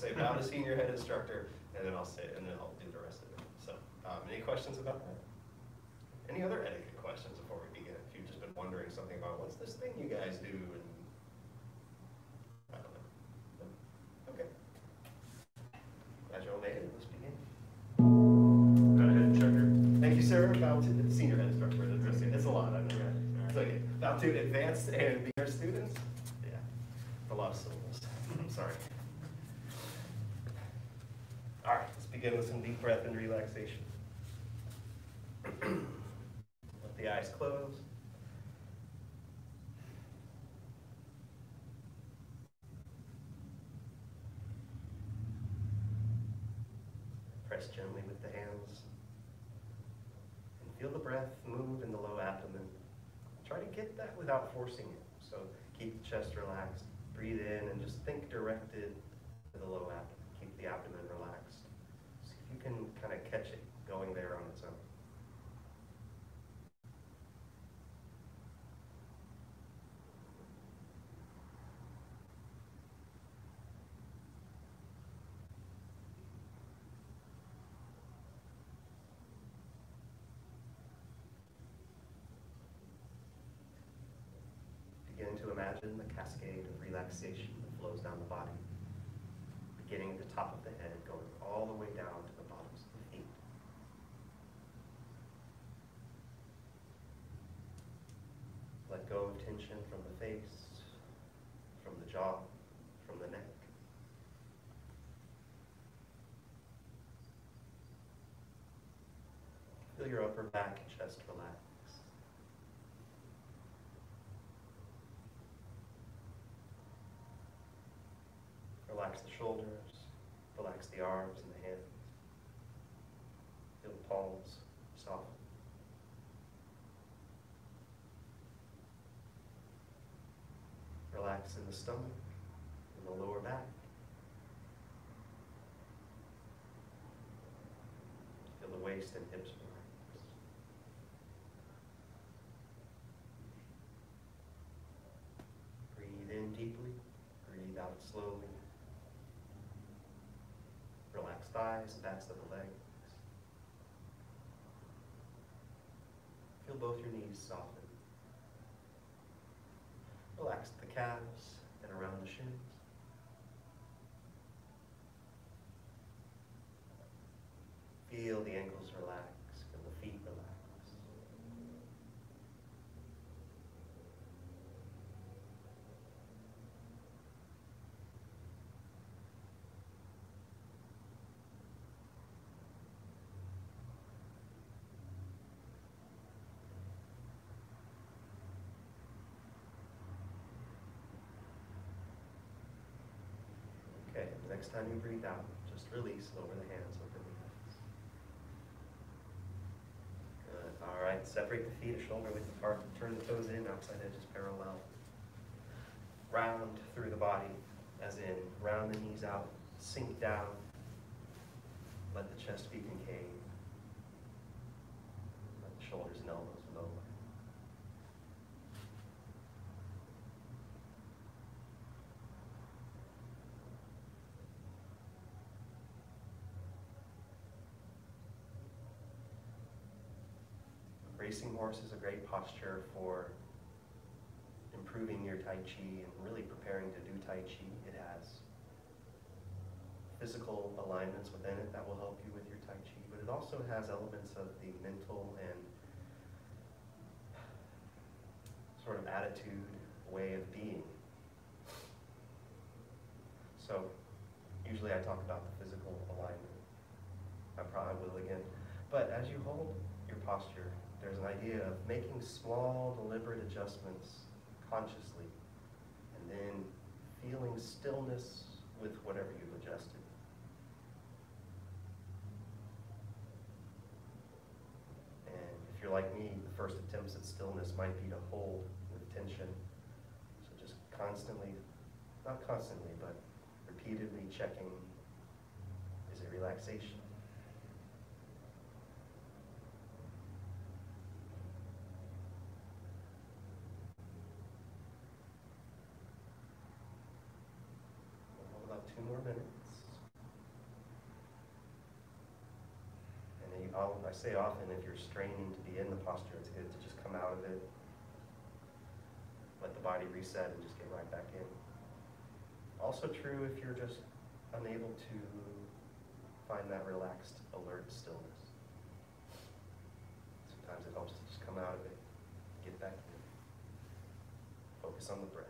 say bow to senior head instructor, and then I'll say, and then I'll do the rest of it. So, um, any questions about that? Any other etiquette questions before we begin? If you've just been wondering something about what's this thing you guys do and I don't know. Okay. Glad you all made it. Let's begin. Go ahead, checker. Thank you, sir. About to, senior head instructor, that's, it's a lot, I know. It's okay. About to advanced and beginner students? Yeah, a lot of syllables. I'm sorry. All right, let's begin with some deep breath and relaxation. Let the eyes close. Press gently with the hands. And feel the breath move in the low abdomen. Try to get that without forcing it. So keep the chest relaxed. Breathe in and just think directed to the low abdomen. Keep the abdomen relaxed. See if you can kind of catch it going there on its own. Begin to imagine the cascade of relaxation that flows down the body, beginning at the top of the head, going all the way down to the bottoms of the feet. Let go of tension from the face, from the jaw, from the neck. Feel your upper back and chest relax. Relax the shoulders, relax the arms and the hands. Feel the palms soften. Relax in the stomach, in the lower back. Feel the waist and hips relax. Breathe in deeply, breathe out slowly. Relax thighs backs of the legs. Feel both your knees soften. Relax the calves and around the shins. Feel the ankles relax and the feet relax. Okay, the next time you breathe out, just release, lower the hands, open the eyes. Good, all right, separate the feet, a shoulder width apart, turn the toes in, outside edges parallel. Round through the body, as in round the knees out, sink down. Let the chest be concave. Let the shoulders and elbows lower. Racing horse is a great posture for improving your Tai Chi and really preparing to do Tai Chi. It has physical alignments within it that will help you with your Tai Chi, but it also has elements of the mental and sort of attitude, way of being. So, usually I talk about the physical alignment. I probably will again. But as you hold your posture, there's an idea of making small, deliberate adjustments consciously, and then feeling stillness with whatever you've adjusted. And if you're like me, the first attempts at stillness might be to hold with tension. So just constantly, not constantly, but repeatedly checking, is it relaxation? We'll hold about two more minutes. Um, I say often, if you're straining to be in the posture, it's good to just come out of it. Let the body reset and just get right back in. Also true if you're just unable to find that relaxed, alert stillness. Sometimes it helps to just come out of it, get back in. Focus on the breath.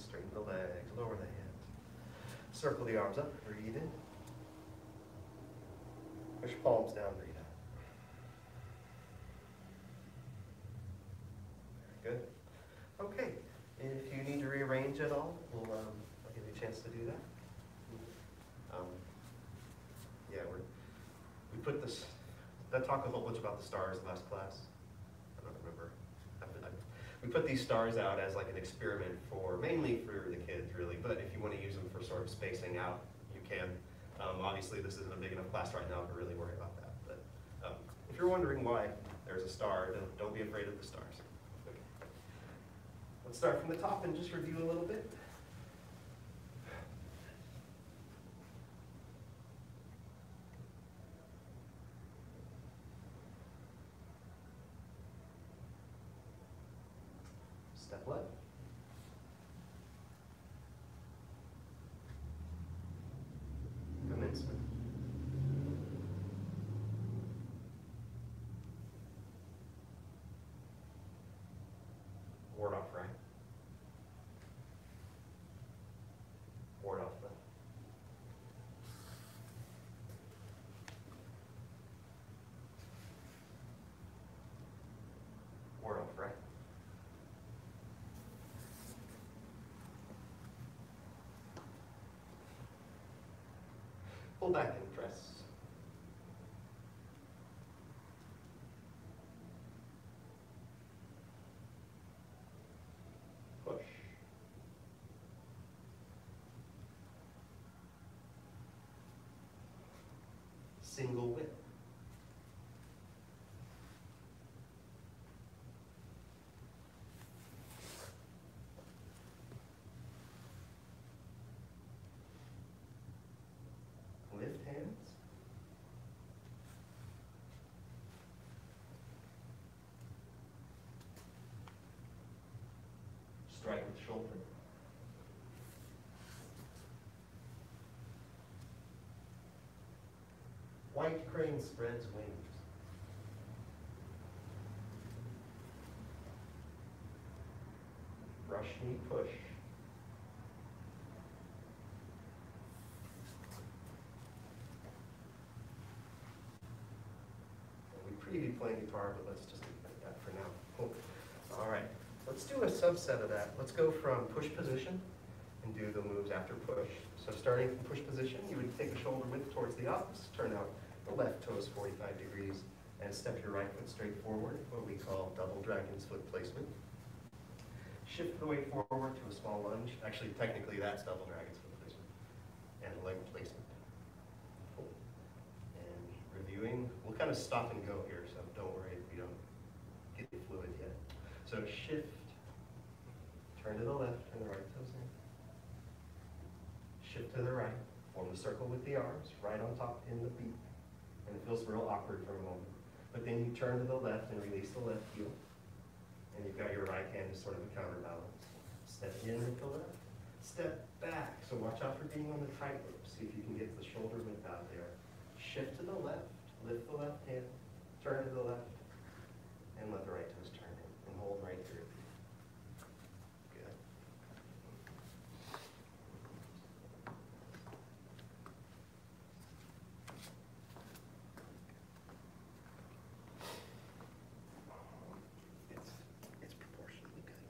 Straighten the legs, lower the hands. Circle the arms up, breathe in. Push palms down, breathe out. Good. Okay, if you need to rearrange at all, we'll, um, I'll give you a chance to do that. Um, Yeah, we're, we put this, did I talk a whole bunch about the stars last class? I don't remember. I've been- I've- We put these stars out as like an experiment for, mainly for the kids really, but if you want to use them for sort of spacing out, you can. Um, obviously, this isn't a big enough class right now to really worry about that, but, um, if you're wondering why there's a star, don't, don't be afraid of the stars. Okay. Let's start from the top and just review a little bit. Step left. Commencement. Ward off right. Ward off left. Ward off right. Pull back and press. Push. Single whip. Lift hands. Strike with shoulder. White crane spreads wings. Brush knee push. We previewed playing guitar, but let's just leave it at that for now. Cool. All right, let's do a subset of that. Let's go from push position and do the moves after push. So starting from push position, you would take a shoulder width towards the ups, turn out the left toes 45 degrees, and step your right foot straight forward, what we call double dragon's foot placement. Shift the weight forward to a small lunge. Actually, technically, that's double dragon's foot placement. And leg placement. And reviewing, we'll kind of stop and go here, so don't worry if you don't get the fluid yet. So shift, turn to the left, turn the right toes in. Shift to the right, form the circle with the arms, right on top in the beat, and it feels real awkward for a moment. But then you turn to the left and release the left heel, and you've got your right hand as sort of a counterbalance. Step in with the left, step back, so watch out for being on the tightrope, see if you can get the shoulder width out there. Shift to the left, lift the left hand, turn to the left, and let the right toes turn in, and hold right through. Good. It's, it's proportionally good.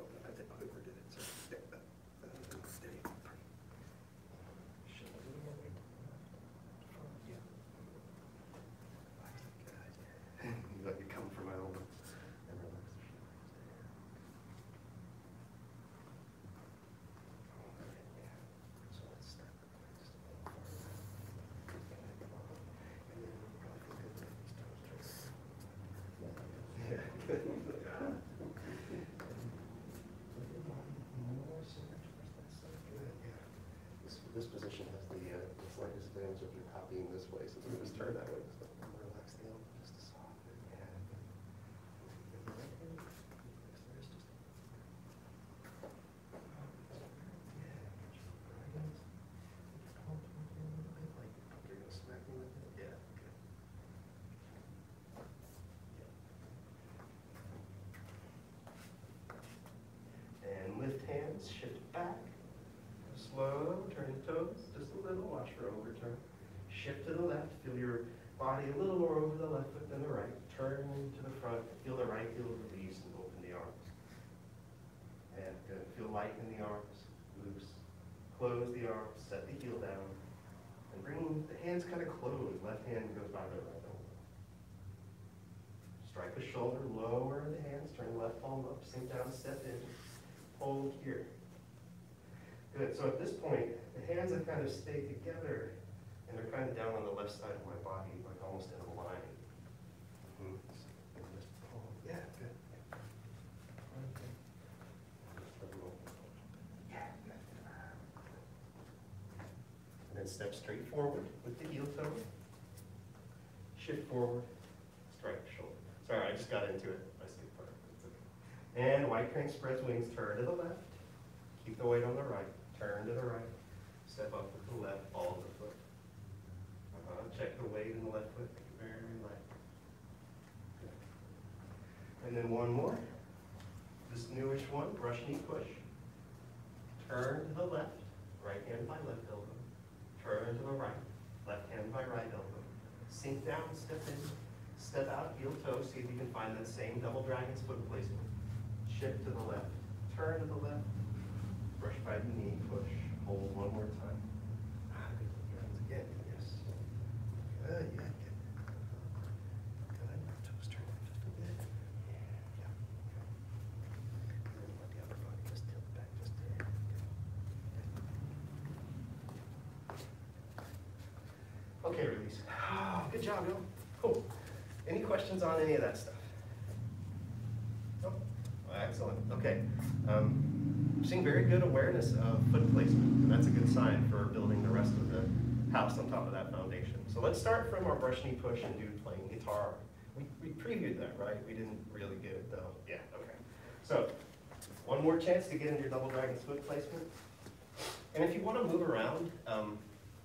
Oh, I did, I overdid it, so, there, uh, uh, there you go. Should I do it more weight? Yeah. Good. You let me come from my elbow and relax the shoulders there. Okay, yeah. So let's step just a little farther. And then we'll probably feel good with these toes turning. Yeah, good. More center towards that side. Good, yeah. This, position has the, uh, the slight disadvantage of you copying this way, so it's gonna just turn that way, just to soften. And lift hands, shift back. Slow, turn the toes, just a little, watch for overturn. Shift to the left, feel your body a little more over the left foot than the right. Turn to the front, feel the right heel release and open the arms. And good, feel light in the arms, loose. Close the arms, set the heel down. And bring the hands kind of closed, left hand goes by the right elbow. Strike the shoulder, lower the hands, turn left palm up, sink down, step in, hold here. Good, so at this point, the hands have kind of stayed together, and they're kind of down on the left side of my body, like almost in a line. Just pull. Yeah, good. And then step straight forward with the heel toe. Shift forward, strike shoulder. Sorry, I just got into it. I skipped part. Okay. And white crane spreads wings, turn to the left. Keep the weight on the right, turn to the right. Step up with the left, ball of the foot. Uh-huh, check the weight in the left foot, very light. Good. And then one more. This newish one, brush knee push. Turn to the left, right hand by left elbow. Turn to the right, left hand by right elbow. Sink down, step in, step out, heel toe, see if you can find that same double dragon's foot placement. Shift to the left, turn to the left, brush by the knee, push, hold one more time. Ah, good, hands again, yes. Good, yeah, good. Good, toes turn just a bit. Yeah, yeah. okay. And then let the upper body just tilt back just a hair. Good. Okay, release. Ah, Good job, Bill. Cool. Any questions on any of that stuff? Excellent, okay. Um, I'm Seeing very good awareness of foot placement, and that's a good sign for building the rest of the house on top of that foundation. So let's start from our brush knee push and do playing guitar. We, we previewed that, right? We didn't really get it though. Yeah, okay. So, one more chance to get into your double dragon's foot placement. And if you want to move around, um,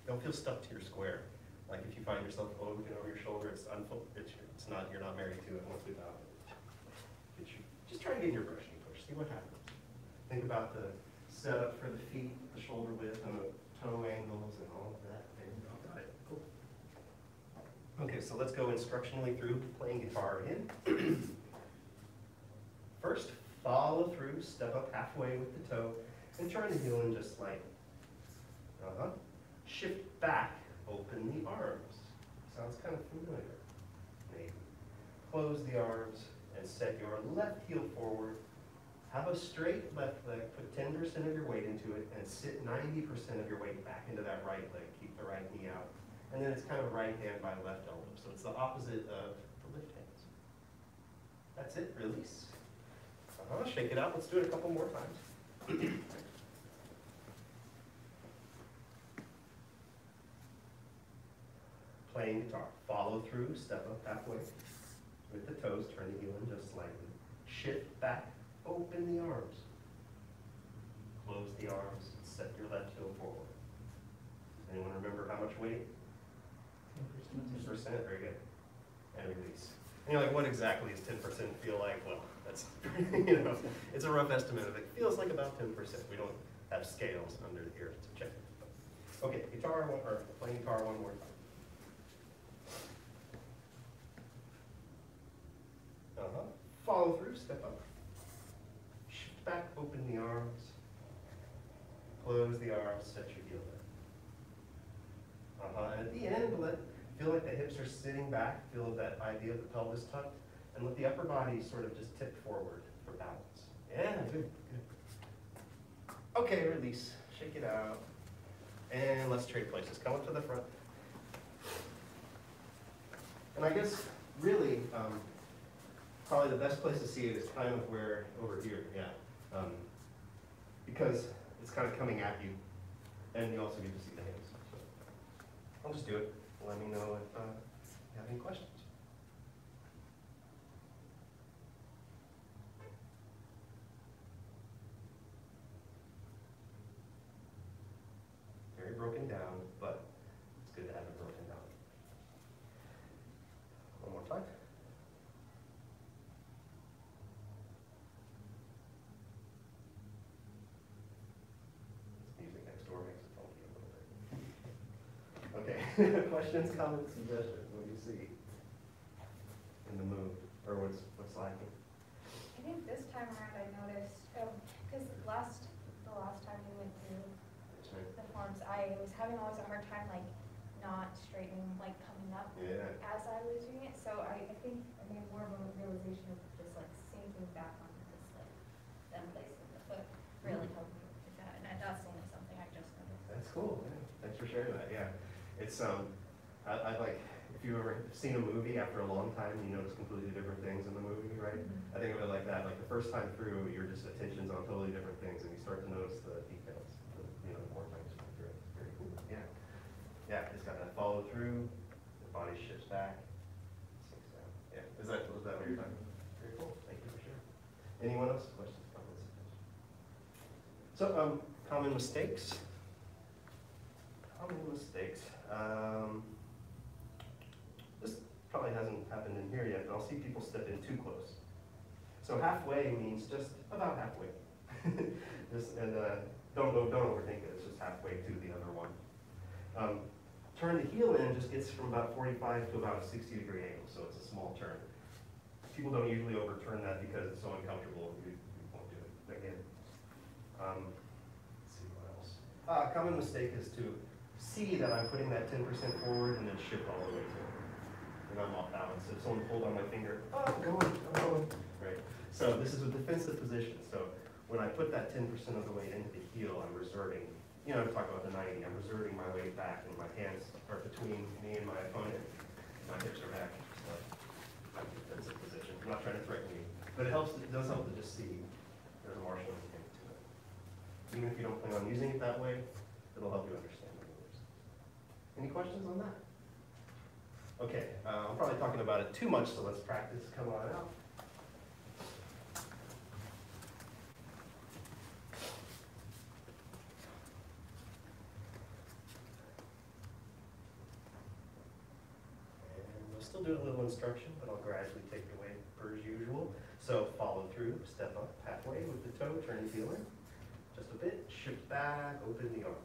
don't feel stuck to your square. Like if you find yourself looking over your shoulder, it's it's, it's not, you're not married to it once we've out. Get Just try to get in your brush knee push, see what happens. Think about the setup for the feet, the shoulder width, and the toe angles and all of that. Got it, cool. Okay, so let's go instructionally through playing guitar again. First, follow through, step up halfway with the toe, and turn the heel in just slightly. Uh-huh. Shift back, open the arms. Sounds kind of familiar. Close the arms and set your left heel forward. Have a straight left leg, put 10% of your weight into it, and sit 90% of your weight back into that right leg. Keep the right knee out. And then it's kind of right hand by left elbow. So it's the opposite of the lift hands. That's it, release. Uh-huh, shake it out. Let's do it a couple more times. Playing guitar. Follow through, step up that way. With the toes, turn the heel in just slightly. Shift back, open the arms. Close the arms, set your left heel forward. Anyone remember how much weight? Ten percent, very good. And release. And you're like, what exactly does ten percent feel like? Well, that's, you know, it's a rough estimate of it. Feels like about ten percent. We don't have scales under here to check. Okay, guitar, one- or playing guitar one more time. Uh-huh. Follow through, step up. Shift back, open the arms. Close the arms, set your heel down. Uh-huh, and at the end, let, feel like the hips are sitting back, feel that idea of the pelvis tucked, and let the upper body sort of just tip forward for balance. Yeah, good, good. Okay, release, shake it out. And let's trade places, come up to the front. And I guess, really, um, probably the best place to see it is kind of where, over here, yeah. Um, Because it's kind of coming at you, and you also get to see the hands, so. I'll just do it, let me know if, uh, you have any questions. Very broken down, but it's good to have it broken down. One more time. This music next door makes it funky a little bit. Okay, questions, comments, suggestions, what do you see in the move, or what's, what's lacking? I think this time around I noticed, oh, because last, the last time we went through the forms, I was having always a hard time like not straightening, like coming up Yeah, as I was doing it, so I, I think I made more of a realization of just like sinking back onto this like, then placing the foot really helped me with that, and that's only something I just noticed. that's cool, yeah, thanks for sharing that, yeah. It's, um, I, I like, if you've ever seen a movie after a long time, you notice completely different things in the movie, right? I think of it like that, like the first time through, your just attention's on totally different things, and you start to notice the details, the, you know, the more times you go through it, It's very cool, yeah. Yeah, it's got that follow through, the body shifts back, sinks down, yeah, is that, was that what you're talking about? Very cool, thank you for sharing. Anyone else, questions, comments? So, um, common mistakes? Common mistakes, um, this probably hasn't happened in here yet, but I'll see people step in too close. So halfway means just about halfway. Just, and, uh, don't, don't overthink it, it's just halfway to the other one. Um, turn the heel in just gets from about forty-five to about a sixty degree angle, so it's a small turn. People don't usually overturn that because it's so uncomfortable, we, we won't do it again. Um, let's see what else. Uh, common mistake is to see that I'm putting that ten percent forward and then shift all the way to it. And I'm off balance, if someone pulled on my finger, oh, I'm going, I'm going, right? So this is a defensive position, so when I put that ten percent of the weight into the heel, I'm reserving, you know, I'm talking about the ninety, I'm reserving my weight back and my hands are between me and my opponent. My hips are back, so I'm defensive position, I'm not trying to threaten you, but it helps, it does help to just see there's a martial intent to it. Even if you don't plan on using it that way, it'll help you understand. Any questions on that? Okay, uh, I'm probably talking about it too much, so let's practice, come on out. And we'll still do a little instruction, but I'll gradually take it away per usual. So follow through, step up halfway with the toe, turn the heel in, just a bit, shift back, open the arms.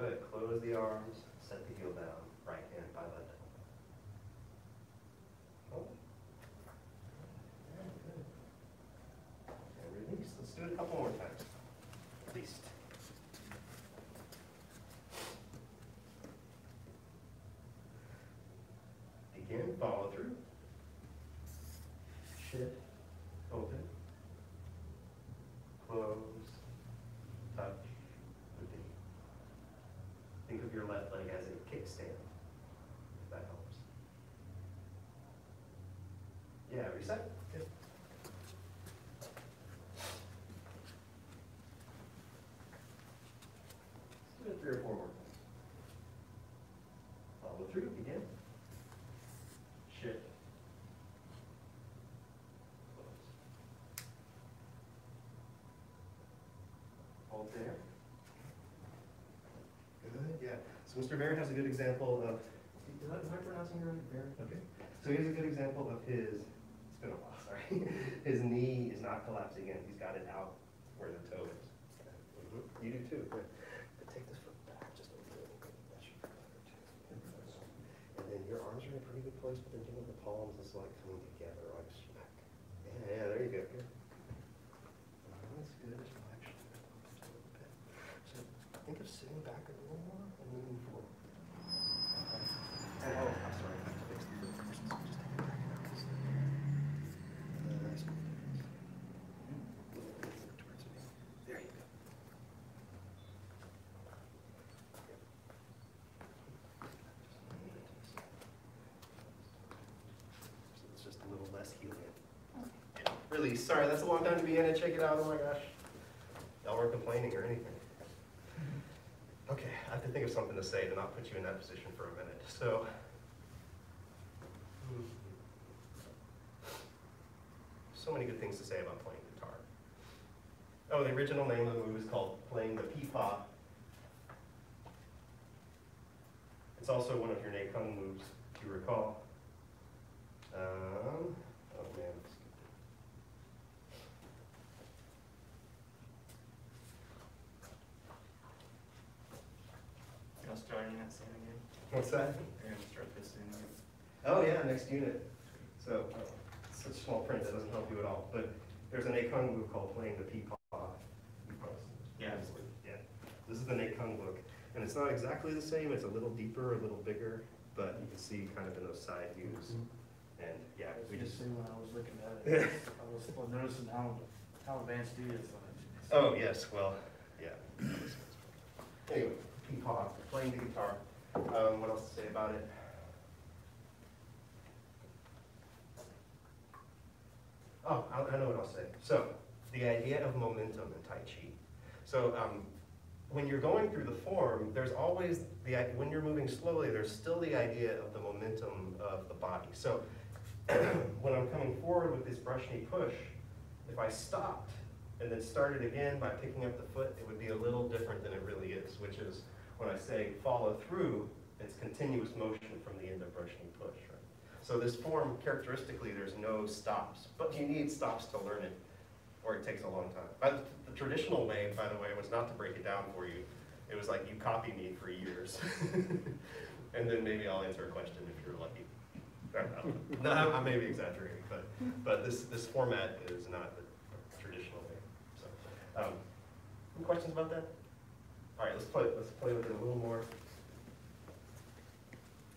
Good, close the arms, set the heel down, right hand by left. Oh. Good. And release, let's do it a couple more times, at least. Again, follow through. Shift, Yeah, reset. Yep. Three or four more oh, times. Follow through, begin. Shift. Hold there. Good, yeah. So Mr. Barrett has a good example of, am I pronouncing your name Barrett? Okay. So he has a good example of his His knee is not collapsing in, he's got it out where the toe is. Mhm. You do too, good. But take this foot back just a little bit, that should be better too. And then your arms are in a pretty good place, but then of the palms is like coming together, like smack. Yeah, yeah, there you go, good. Uh, That's good, just relax your hips just a little bit. So think of sitting back a little more and moving forward. And oh, I'm sorry, I have to fix the foot first, so just take it back now. Uh, that's good. Towards me. There you go. So It's just a little less helium. Release, sorry, that's a long time to be in it, check it out, oh my gosh. Y'all weren't complaining or anything. Okay, I have to think of something to say to not put you in that position for a minute, so. Hmm. So many good things to say about playing guitar. Oh, the original name of the move is called playing the pipa. It's also one of your Neigong moves, if you recall. Um, oh man. I'll start in that scene again. What's that? We're gonna start this in. Oh, yeah, next unit. So, uh, such small print, that doesn't help you at all, but there's an Neigong move called playing the pipa. Yeah, absolutely. Yeah, this is the Neigong book, and it's not exactly the same, it's a little deeper, a little bigger, but you can see kind of in those side views. And, yeah, I we just, say when I was looking at it, I was noticing how, how advanced he is on it. oh, yes, well, yeah. Anyway, pipa, playing the guitar. Um, what else to say about it? Oh, I, I know what I'll say. So, the idea of momentum in Tai Chi. So, um, when you're going through the form, there's always the, when you're moving slowly, there's still the idea of the momentum of the body. So, when I'm coming forward with this brush knee push, if I stopped and then started again by picking up the foot, it would be a little different than it really is, which is when I say follow through, it's continuous motion from the end of brush knee push, right? So this form, characteristically, there's no stops, but you need stops to learn it, or it takes a long time. But the traditional way, by the way, was not to break it down for you. It was like you copy me for years. And then maybe I'll answer a question if you're lucky. No, I may be exaggerating, but, but this, this format is not the traditional way, so. um, Any questions about that? All right, let's play, let's play with it a little more.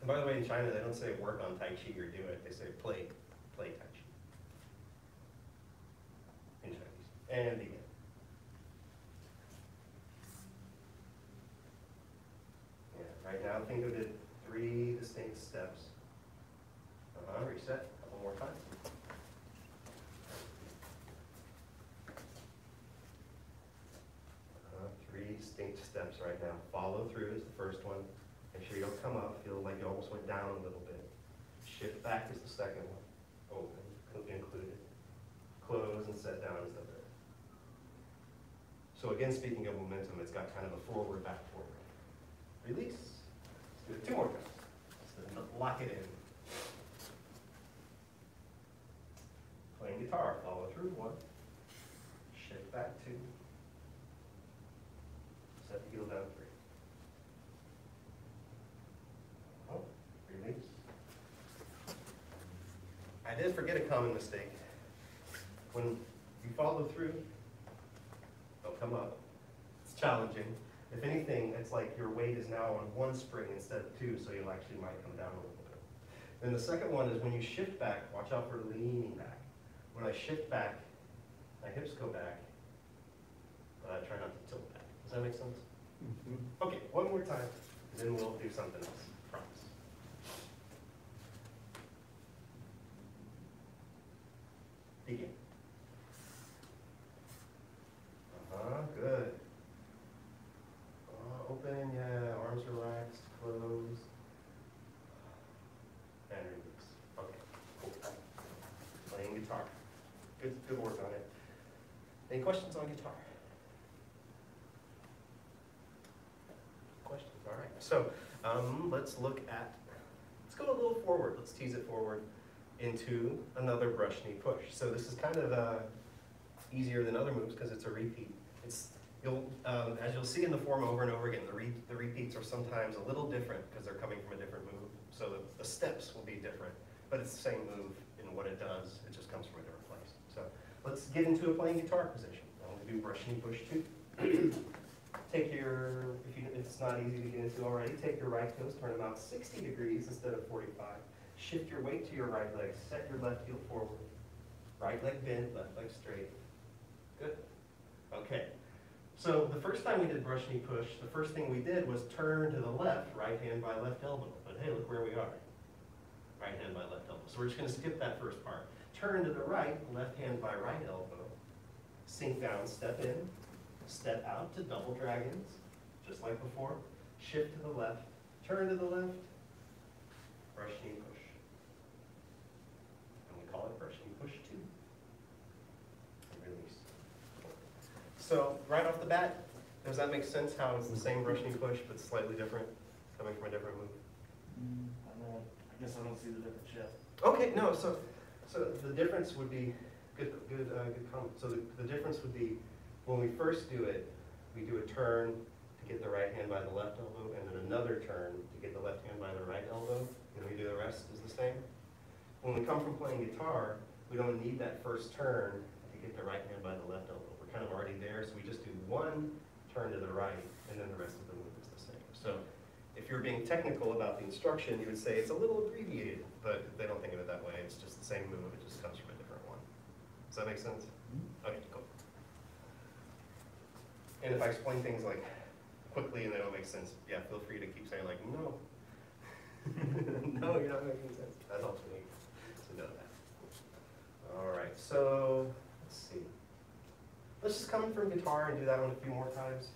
And by the way, in China, they don't say work on Tai Chi or do it, they say play, play Tai Chi. In Chinese, and begin. Yeah, right now, think of it, three distinct steps. Uh-huh, reset, couple more times. Uh, Three distinct steps right now. Follow through is the first one. Make sure you don't come up, feel like you almost went down a little bit. Shift back is the second one. Open, included. Close and set down is the third. So again, speaking of momentum, it's got kind of a forward, back, forward. Release. Let's do it two more times. Lock it in. Playing guitar, follow through, one. Shift back, two. Set the heel down, three. Oh, release. I did forget a common mistake. When you follow through, they'll come up. It's challenging. If anything, it's like your weight is now on one spring instead of two, so you actually might come down a little bit. Then the second one is when you shift back, watch out for leaning back. When I shift back, my hips go back, but I try not to tilt back. Does that make sense? Mm-hmm. Okay, one more time, then we'll do something else, Begin. Uh-huh, good. Uh, open, yeah, arms relaxed, Close. And release. Okay, cool. Playing guitar. Good, good work on it. Any questions on guitar? Questions, all right. So um, let's look at, let's go a little forward. Let's tease it forward into another brush knee push. So this is kind of, uh, easier than other moves because it's a repeat. It's, you'll, um, as you'll see in the form over and over again, the re, the repeats are sometimes a little different because they're coming from a different move. So the, the steps will be different, but it's the same move in what it does, it just comes from a different place. So let's get into a playing guitar position. I'm gonna do brush knee push two. Take your, if you, it's not easy to get into already, take your right toes, turn them out sixty degrees instead of forty-five. Shift your weight to your right leg, set your left heel forward. Right leg bent, left leg straight. Good. Okay. So the first time we did brush knee push, the first thing we did was turn to the left, right hand by left elbow. But hey, look where we are. Right hand by left elbow. So we're just gonna skip that first part. Turn to the right, left hand by right elbow. Sink down, step in, step out to double dragons, just like before. Shift to the left, turn to the left, brush knee push. Call it push two. And release. So right off the bat, does that make sense how it's the same brush knee push but slightly different, coming from a different move? I don't, I guess I don't see the difference yet. Okay, no, so, so the difference would be, good, good, uh, good comment. So the, the difference would be, when we first do it, we do a turn to get the right hand by the left elbow, and then another turn to get the left hand by the right elbow, and we do the rest is the same. When we come from playing guitar, we don't need that first turn to get the right hand by the left elbow. We're kind of already there, so we just do one turn to the right, and then the rest of the move is the same. So if you're being technical about the instruction, you would say it's a little abbreviated, but they don't think of it that way. It's just the same move, it just comes from a different one. Does that make sense? Mm-hmm. Okay, cool. And if I explain things like quickly and they don't make sense, yeah, feel free to keep saying like, no. No, you're not making sense. That helps me to know that. All right, so, let's see. Let's just come from guitar and do that one a few more times.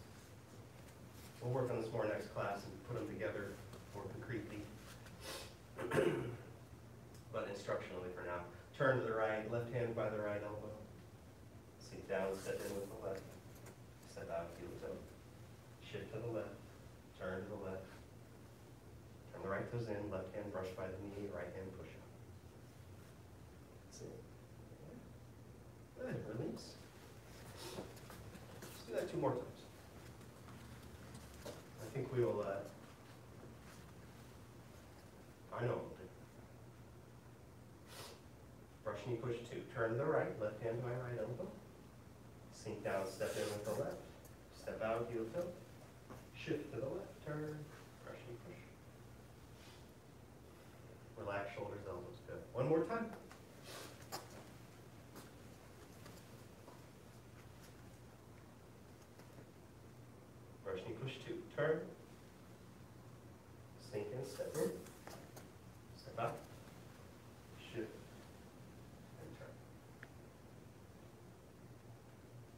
We'll work on this more next class and put them together more concretely. But instructionally for now. Turn to the right, left hand by the right elbow. Sink down, step in with the left. Step out, heel toe. Shift to the left, turn to the left. Turn the right toes in, left hand brush by the knee, right hand push up. That's it. Release. Let's do that two more times. I think we will, uh, I know we'll do. Brush knee push two, turn to the right, left hand by right elbow. Sink down, step in with the left, step out, heel toe. Shift to the left, turn, brush knee push. Relax shoulders, elbows, good. One more time. Brush knee push two, turn. Sink in, step in. Step out. Shift. And turn.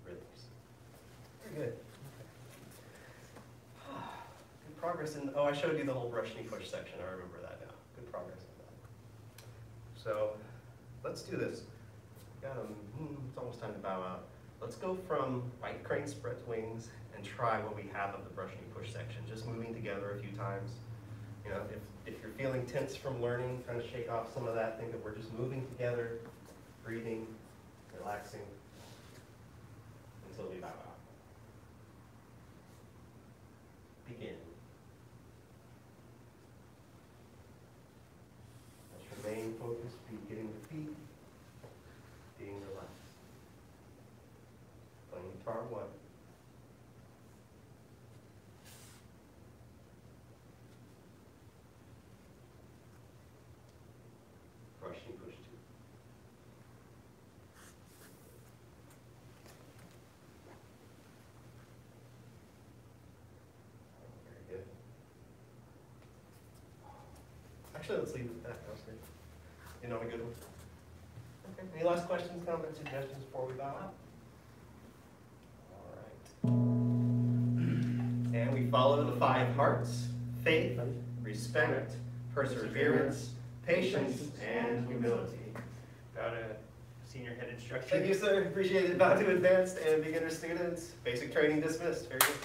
Release. Very good. Good progress in, oh, I showed you the whole brush knee push section, I remember that now. Good progress in that. So, let's do this. Got 'em, hmm, it's almost time to bow out. Let's go from right crane spread wings and try what we have of the brush knee push section, just moving together a few times. You know, if, if you're feeling tense from learning, kind of shake off some of that, think that we're just moving together, breathing, relaxing, until we bow out. Begin. That's your main focus, be getting the feet, being relaxed. Playing part one. Brush knee push two. Very good. Actually, let's leave it at that, that was good. You know, a good one? Okay, any last questions, comments, suggestions before we bow out? All right. And we follow the five hearts, faith, respect, perseverance, patience, and humility. Bow a senior head instructor. Thank you, sir, appreciate it. Bow to advanced and beginner students, basic training dismissed, very good.